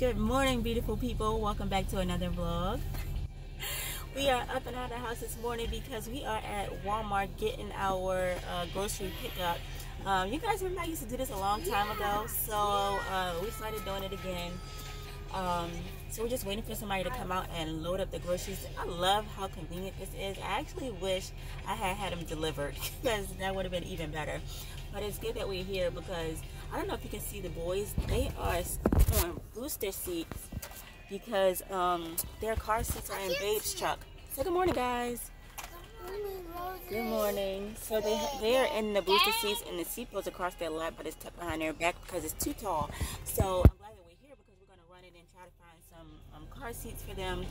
Good morning, beautiful people. Welcome back to another vlog. We are up and out of the house this morning because we are at Walmart getting our uh, grocery pickup. Um, you guys remember I used to do this a long time ago, so uh, we started doing it again. Um, so we're just waiting for somebody to come out and load up the groceries. I love how convenient this is. I actually wish I had had them delivered because that would have been even better. But it's good that we're here because I don't know if you can see the boys. They are on booster seats because um, their car seats are in Babe's truck. Say good morning, guys. Good morning. So they they are in the booster seats and the seat goes across their lap, but it's tucked behind their back because it's too tall. So I'm glad that we're here because we're going to run in and try to find some um, car seats for them.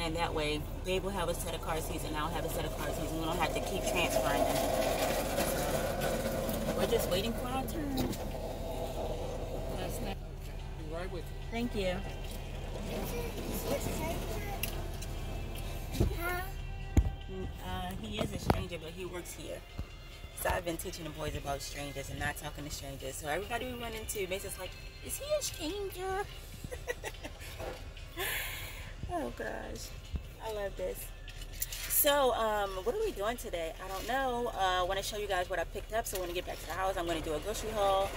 And that way, Babe will have a set of car seats and I'll have a set of car seats and we don't have to keep transferring them. We're just waiting for our turn. Be right with you. Thank you. Uh, he is a stranger, but he works here. So I've been teaching the boys about strangers and not talking to strangers. So everybody we run into makes us like, is he a stranger? oh gosh, I love this. So, um, what are we doing today? I don't know. Uh, I want to show you guys what I picked up. So when I get back to the house, I'm going to do a grocery haul.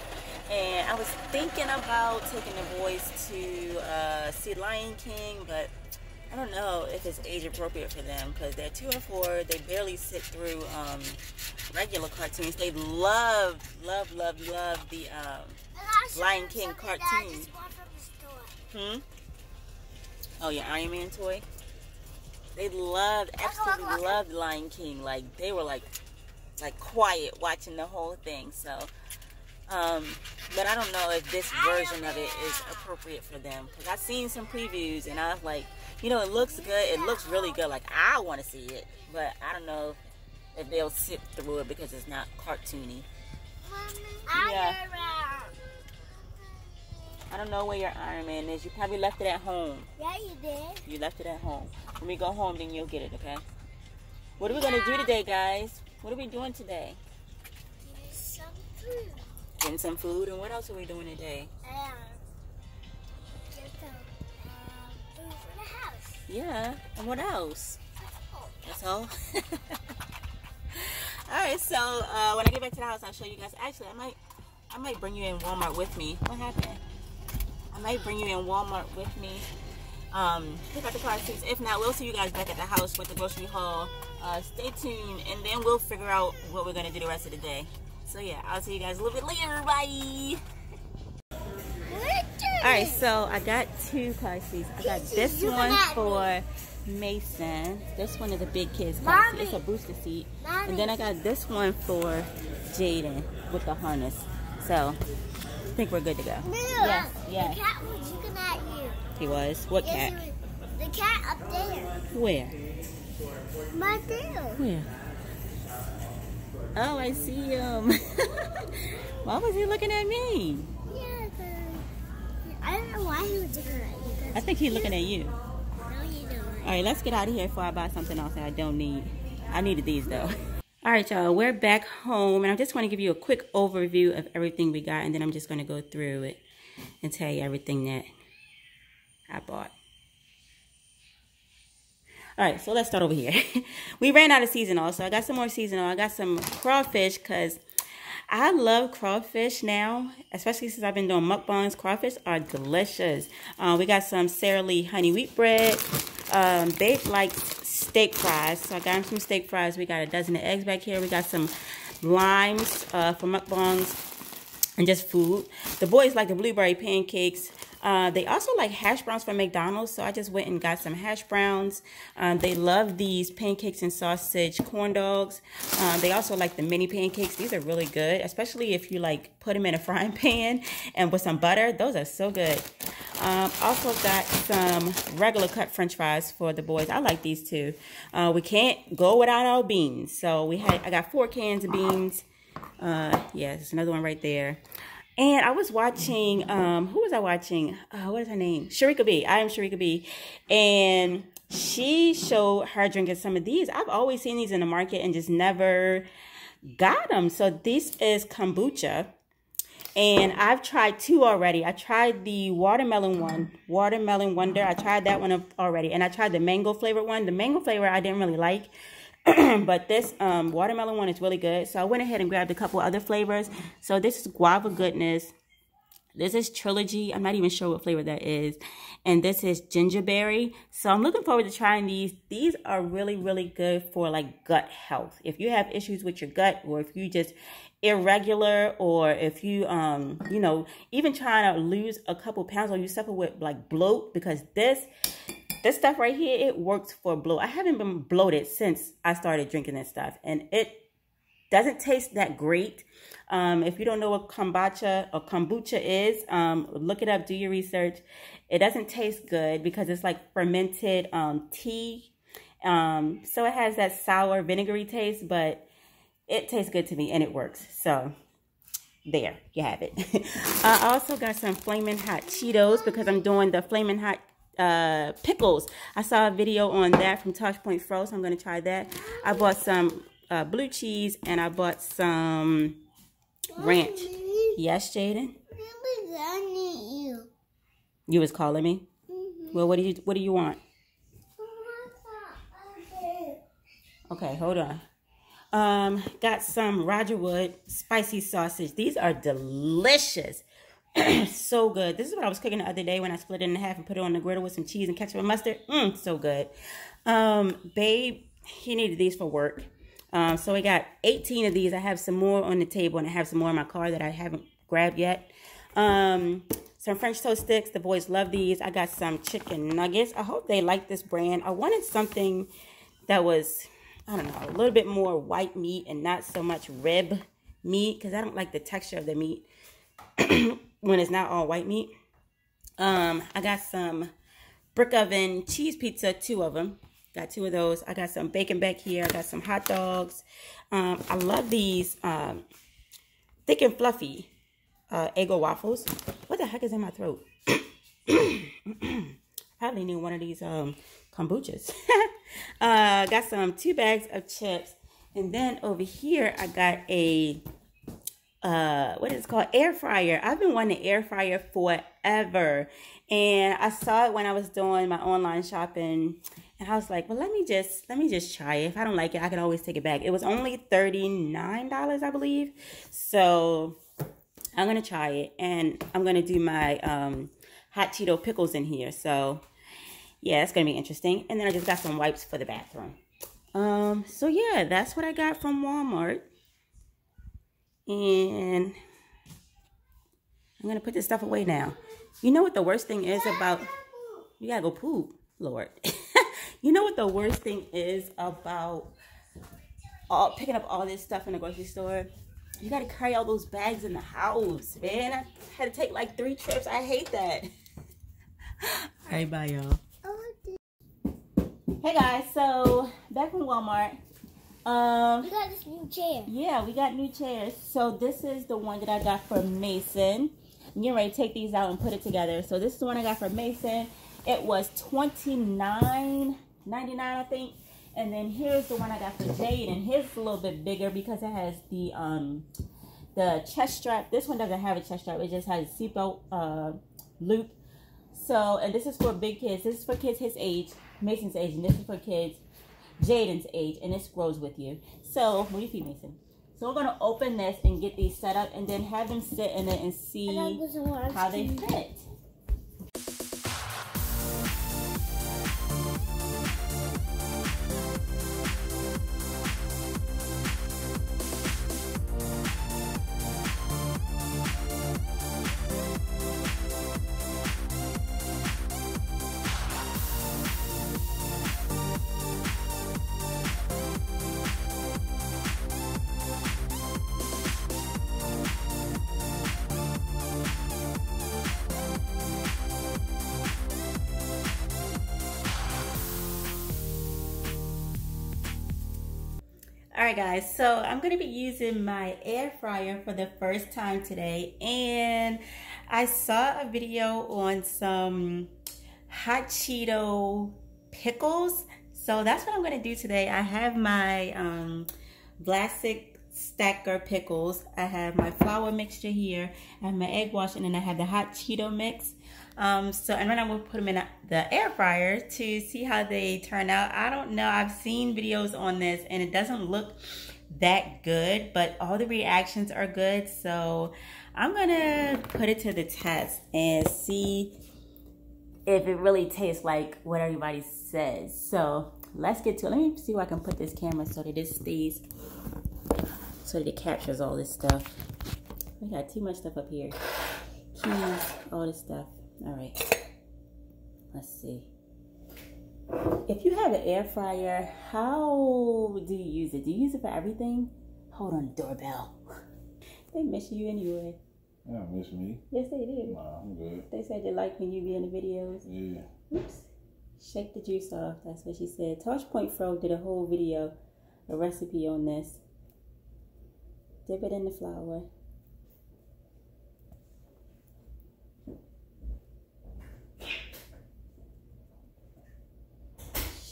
And I was thinking about taking the boys to uh, see Lion King, but I don't know if it's age appropriate for them because they're two and four. They barely sit through um, regular cartoons. They love, love, love, love the um, Lion King cartoon. Hmm? Oh, your Iron Man toy? They loved, absolutely loved Lion King. Like they were like, like quiet watching the whole thing. So, um, but I don't know if this version of it is appropriate for them because I've seen some previews and I was like, you know, it looks good. It looks really good. Like I want to see it, but I don't know if they'll sit through it because it's not cartoony. Yeah. I don't know where your Iron Man is. You probably left it at home. Yeah, you did. You left it at home. When we go home, then you'll get it, okay? What are we going to do today, guys? What are we doing today? Getting Some food. Getting some food. And what else are we doing today? Um, get some um, food for the house. Yeah. And what else? That's all? all right, so uh, when I get back to the house, I'll show you guys. Actually, I might, I might bring you in Walmart with me. What happened? I might bring you in Walmart with me. Um, pick up the car seats. If not, we'll see you guys back at the house with the grocery haul. Uh, stay tuned, and then we'll figure out what we're gonna do the rest of the day. So yeah, I'll see you guys a little bit later. Bye. All right, so I got two car seats. I got this one for Mason. This one is a big kid's car seat. It's a booster seat. And then I got this one for Jaden with the harness. So I think we're good to go. Yes, yes. The cat was looking at you. He was. What Yes, cat? was- The cat up there. Where? My there. Where? Oh, I see him. Why was he looking at me? Yeah, the, I don't know why he was looking at you. I think he's looking at you. No, you don't. All right, let's get out of here before I buy something else that I don't need. I needed these though. All right, y'all, we're back home, and I just want to give you a quick overview of everything we got, and then I'm just going to go through it and tell you everything that I bought. All right, so let's start over here. we ran out of seasonal, so I got some more seasonal. I got some crawfish because I love crawfish now, especially since I've been doing mukbangs. Crawfish are delicious. Uh, we got some Sara Lee honey wheat bread. Um, they like steak fries, so I got them some steak fries. We got a dozen of eggs back here. We got some limes uh, for mukbangs and just food. The boys like the blueberry pancakes. Uh, they also like hash browns from McDonald's, so I just went and got some hash browns. Um, they love these pancakes and sausage corn dogs. Um, they also like the mini pancakes. These are really good, especially if you like put them in a frying pan and with some butter. Those are so good. Um, also got some regular cut French fries for the boys. I like these too. Uh, we can't go without our beans, so we had. I got four cans of beans. Uh, yeah, there's another one right there. And I was watching, um, who was I watching? Uh, what is her name? Sherika B. I am Sherika B. And she showed her drinking some of these. I've always seen these in the market and just never got them. So this is kombucha. And I've tried two already. I tried the watermelon one, Watermelon Wonder. I tried that one already. And I tried the mango flavored one. The mango flavor I didn't really like. but this um, watermelon one is really good. So I went ahead and grabbed a couple other flavors. So this is Guava Goodness. This is Trilogy. I'm not even sure what flavor that is. And this is Gingerberry. So I'm looking forward to trying these. These are really, really good for like gut health. If you have issues with your gut or if you just irregular or if you um you know even trying to lose a couple pounds or you suffer with like bloat because this this stuff right here it works for bloat i haven't been bloated since i started drinking this stuff and it doesn't taste that great um, if you don't know what kombucha or kombucha is, um, look it up, do your research. It doesn't taste good because it's like fermented um, tea. Um, so it has that sour vinegary taste, but it tastes good to me and it works. So there, you have it. I also got some Flaming Hot Cheetos because I'm doing the Flaming Hot uh, pickles. I saw a video on that from Tosh Point Fro, so I'm going to try that. I bought some uh, blue cheese and I bought some ranch. Yes, Jaden? you. You was calling me? Mm -hmm. Well, what do you what do you want? Okay, hold on. Um, got some Roger Wood spicy sausage. These are delicious. so good. This is what I was cooking the other day when I split it in half and put it on the griddle with some cheese and ketchup and mustard. Mmm, so good. Um, babe, he needed these for work. Um, so I got 18 of these. I have some more on the table and I have some more in my car that I haven't grabbed yet. Um, some French toast sticks. The boys love these. I got some chicken nuggets. I hope they like this brand. I wanted something that was, I don't know, a little bit more white meat and not so much rib meat because I don't like the texture of the meat when it's not all white meat. Um, I got some brick oven cheese pizza, two of them. Got two of those. I got some bacon back here. I got some hot dogs. Um, I love these um, thick and fluffy uh, Eggo waffles. What the heck is in my throat? Probably need one of these um, kombuchas. uh, got some two bags of chips. And then over here, I got a, uh, what is it called? Air fryer. I've been wanting an air fryer forever. And I saw it when I was doing my online shopping and I was like, well, let me just let me just try it. If I don't like it, I can always take it back. It was only $39, I believe. So I'm gonna try it. And I'm gonna do my um, hot Cheeto pickles in here. So yeah, it's gonna be interesting. And then I just got some wipes for the bathroom. Um, so yeah, that's what I got from Walmart. And I'm gonna put this stuff away now. You know what the worst thing is about you gotta go poop, Lord. You know what the worst thing is about all picking up all this stuff in the grocery store? You gotta carry all those bags in the house, man. I had to take like three trips. I hate that. all right, bye, y'all. Hey guys, so back from Walmart. Um, we got this new chair. Yeah, we got new chairs. So this is the one that I got for Mason. I'm getting ready to take these out and put it together. So this is the one I got for Mason. It was twenty nine 99 I think. And then here's the one I got for Jade, and his a little bit bigger because it has the um the chest strap. This one doesn't have a chest strap; it just has a seatbelt uh, loop. So, and this is for big kids. This is for kids his age, Mason's age, and this is for kids Jaden's age, and this grows with you. So, what do you think, Mason? So we're gonna open this and get these set up, and then have them sit in it and see how they fit. All right guys so i'm going to be using my air fryer for the first time today and i saw a video on some hot cheeto pickles so that's what i'm going to do today i have my um Vlasic stacker pickles. I have my flour mixture here. I have my egg wash and then I have the hot Cheeto mix. Um, so, and then I'm gonna put them in the air fryer to see how they turn out. I don't know. I've seen videos on this and it doesn't look that good, but all the reactions are good. So I'm gonna put it to the test and see if it really tastes like what everybody says. So let's get to it. Let me see if I can put this camera so that it stays, so that it captures all this stuff. We got too much stuff up here. Keys, all this stuff. All right, let's see. If you have an air fryer, how do you use it? Do you use it for everything? Hold on doorbell. they miss you anyway. They don't miss me. Yes, they do. Nah, I'm good. They said they like when you be in the videos. Yeah. Oops. Shake the juice off. That's what she said. Touchpoint Fro did a whole video, a recipe on this. Dip it in the flour.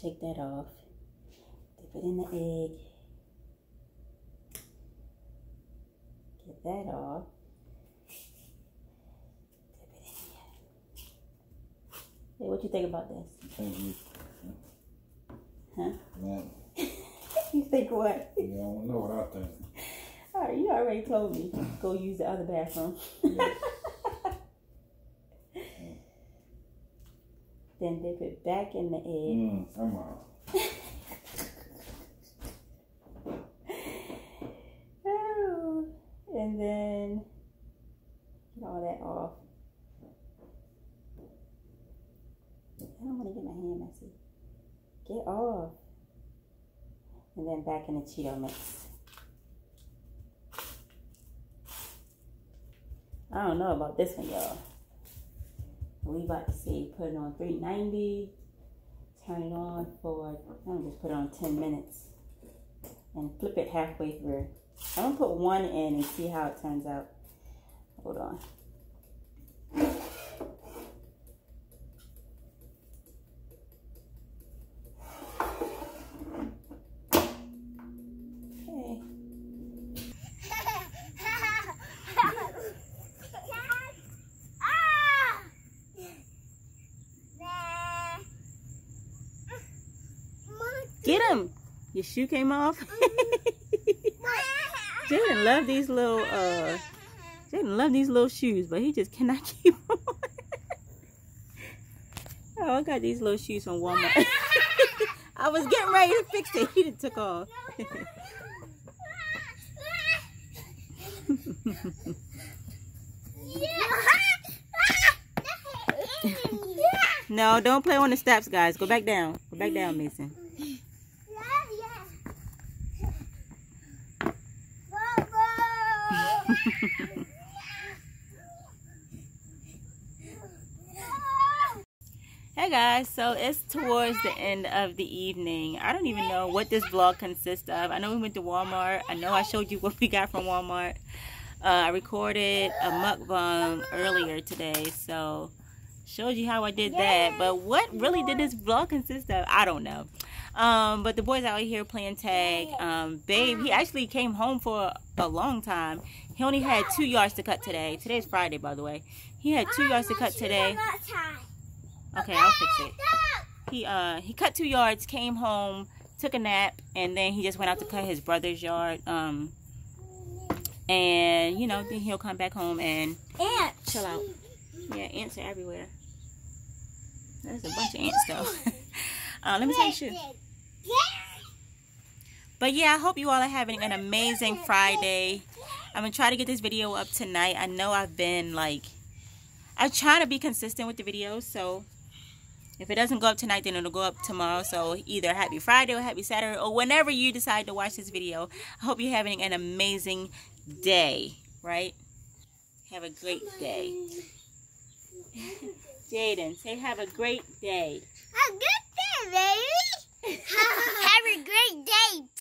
Shake that off. Dip it in the egg. Get that off. Dip it in here. Hey, what you think about this? Thank you. Huh? Man, You think what? you don't know what I think. All right, you already told me. Go use the other bathroom. then dip it back in the egg. Mm, come on. Oh, and then get all that off. I don't want to get my hand messy. Get off. And then back in the Cheeto mix. I don't know about this one, y'all. We about to see. Put it on 390. Turn it on for, I'm just put it on 10 minutes. And flip it halfway through. I'm gonna put one in and see how it turns out. Hold on. Okay. Get him! Your shoe came off. Jaden love these little uh Jaden love these little shoes, but he just cannot keep on. oh, I got these little shoes from Walmart. I was getting ready to fix it. He took off. no, don't play on the steps, guys. Go back down. Go back down, Mason. Hey guys, so it's towards the end of the evening. I don't even know what this vlog consists of. I know we went to Walmart. I know I showed you what we got from Walmart. Uh, I recorded a mukbang earlier today, so showed you how I did that. But what really did this vlog consist of? I don't know. Um, but the boys out here playing tag. Um, Babe, he actually came home for a long time. He only had two yards to cut today. Today's Friday, by the way. He had two yards to cut today. Okay, I'll fix it. He uh he cut two yards, came home, took a nap, and then he just went out to cut his brother's yard. Um, and you know then he'll come back home and Ants. chill out. Yeah, ants are everywhere. There's a bunch of ants though. uh, let me take you. But yeah, I hope you all are having an amazing Friday. I'm gonna try to get this video up tonight. I know I've been like, I'm trying to be consistent with the videos, so if it doesn't go up tonight, then it'll go up tomorrow. So either happy Friday or happy Saturday or whenever you decide to watch this video. I hope you're having an amazing day, right? Have a great day. Jaden, say have a great day. Have a good day, baby. Have a great day